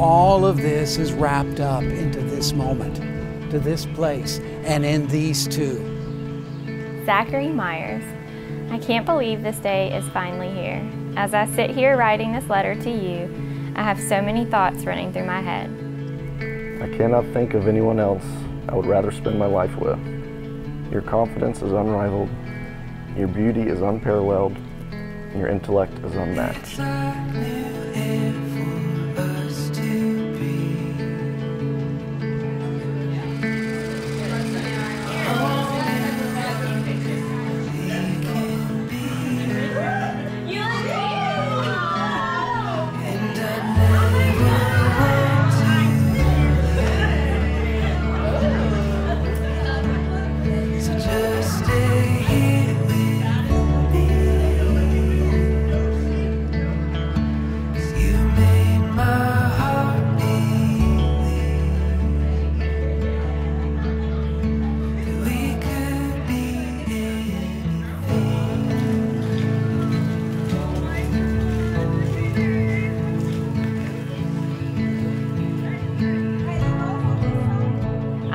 all of this is wrapped up into this moment, to this place, and in these two. Zachary Myers. I can't believe this day is finally here. As I sit here writing this letter to you, I have so many thoughts running through my head. I cannot think of anyone else I would rather spend my life with. Your confidence is unrivaled, your beauty is unparalleled, and your intellect is unmatched.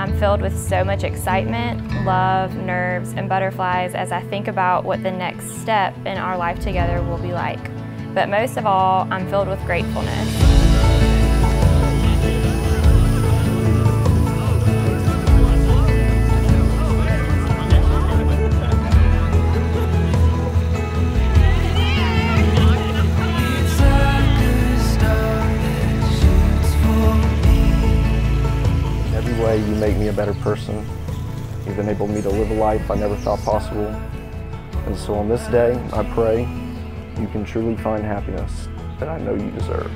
I'm filled with so much excitement, love, nerves, and butterflies as I think about what the next step in our life together will be like. But most of all, I'm filled with gratefulness. Make me a better person. You've enabled me to live a life I never thought possible. And so on this day, I pray you can truly find happiness that I know you deserve.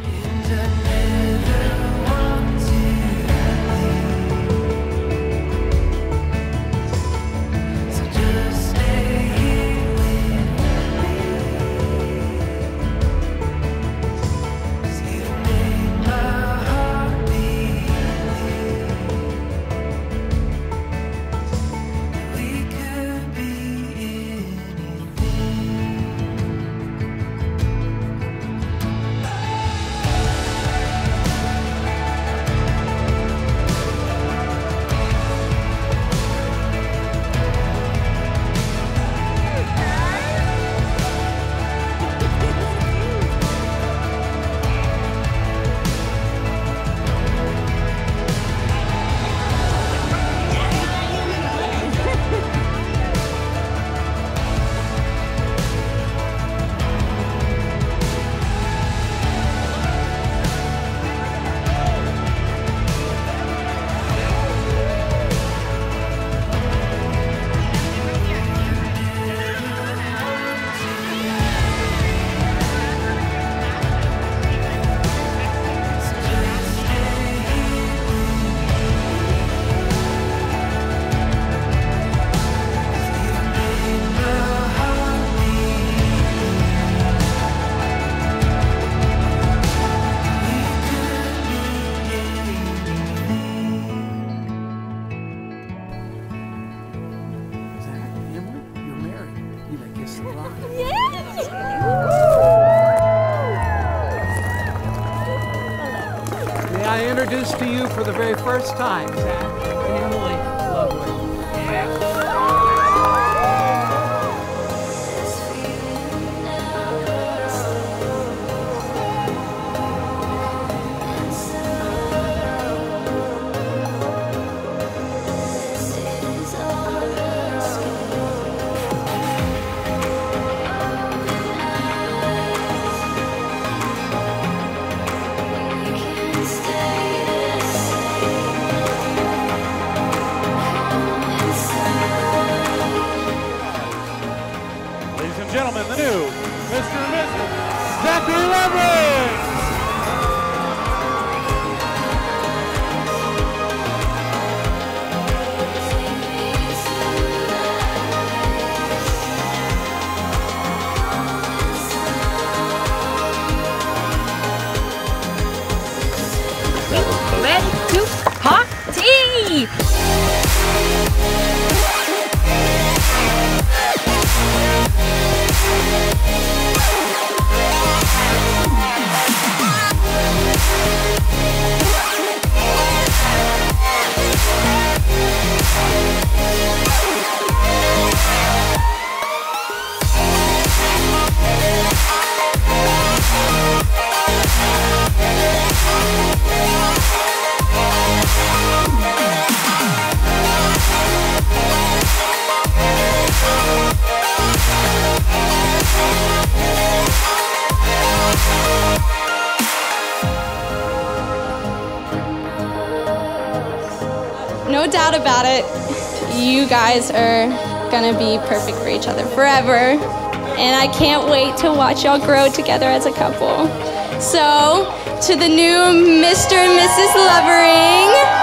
I introduce to you for the very first time, Zach doubt about it, you guys are gonna be perfect for each other forever. And I can't wait to watch y'all grow together as a couple. So, to the new Mr. and Mrs. Lovering,